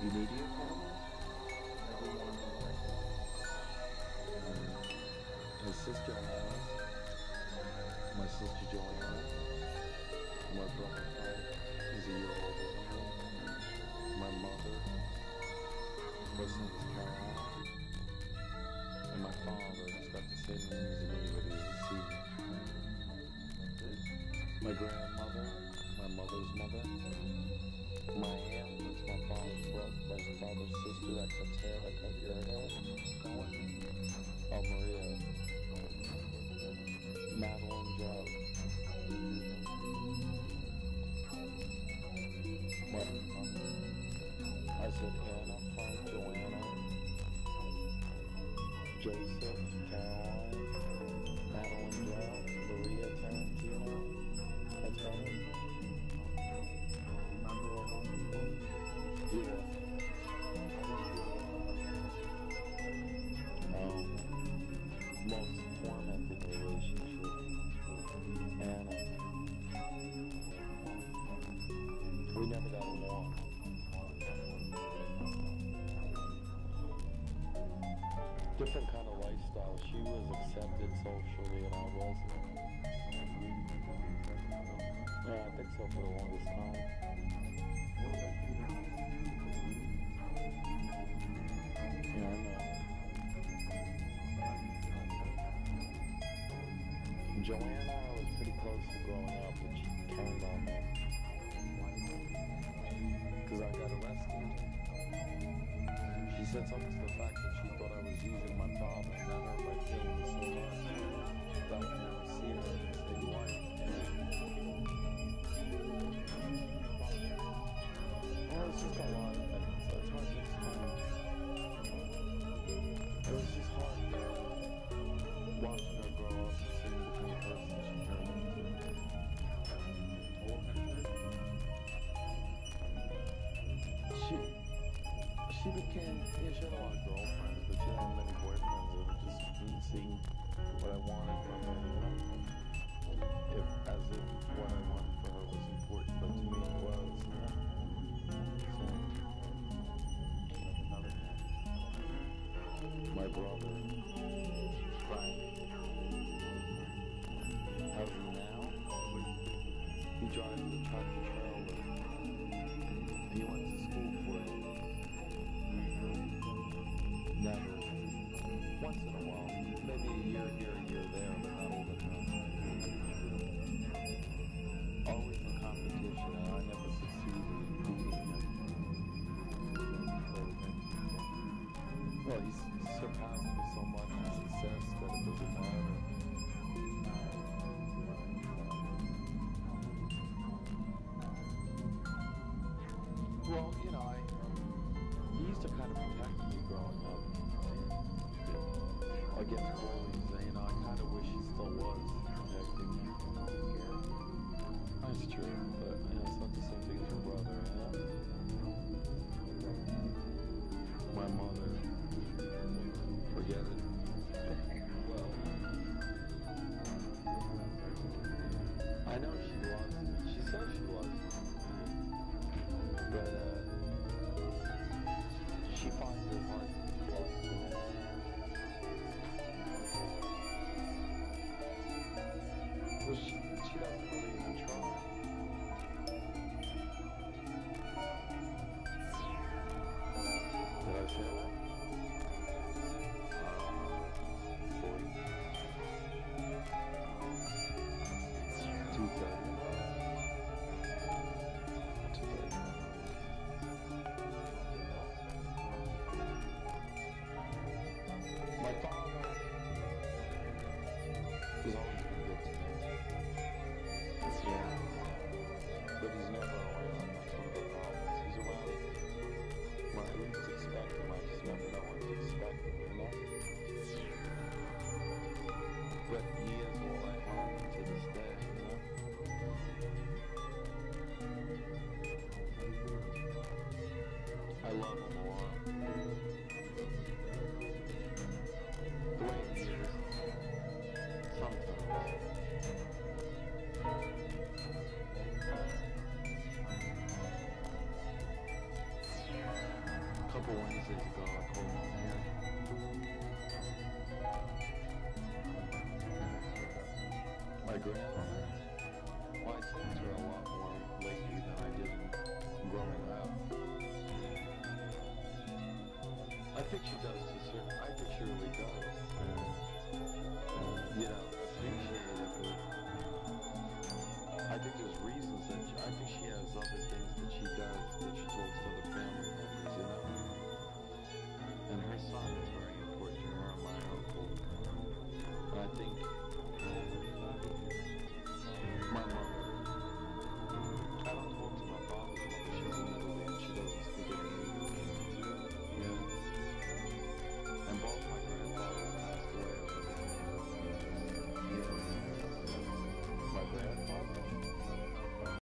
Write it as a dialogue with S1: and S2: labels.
S1: Family?
S2: Everyone in.
S1: My sister Hannah, my sister Joanna, my brother Frank is a year older than me, my mother, first name is Caroline, and my father has got the same name as me, but he's a senior. My grandmother, cuts hair, that cut your hair. Oh, Different kind of lifestyle. She was accepted socially and I wasn't. Yeah, I think so for the longest time. Yeah, I know. Joanna, I was pretty close to growing up, but she turned on me. Because I got arrested. She said something to the fact that she thought I was using my father and hurt my feelings so much that I never see her and say wife. Well, it's just a lot of things, so it's hard to explain. It was just hard uh, watching her grow up and seeing the kind of person she turned into. She she became yeah, she had a lot of girlfriends, but she have many boyfriends. It was just didn't seem what I wanted from her, you know? If as if what I wanted for her was important, but to me it was, you know? So my brother, Frank. How's he now? He drives the tractor Once in a while. She finds it hard couple Wednesdays ago, I called my. My grandmother. I talk to her a lot more lately than I did growing up. I think she really does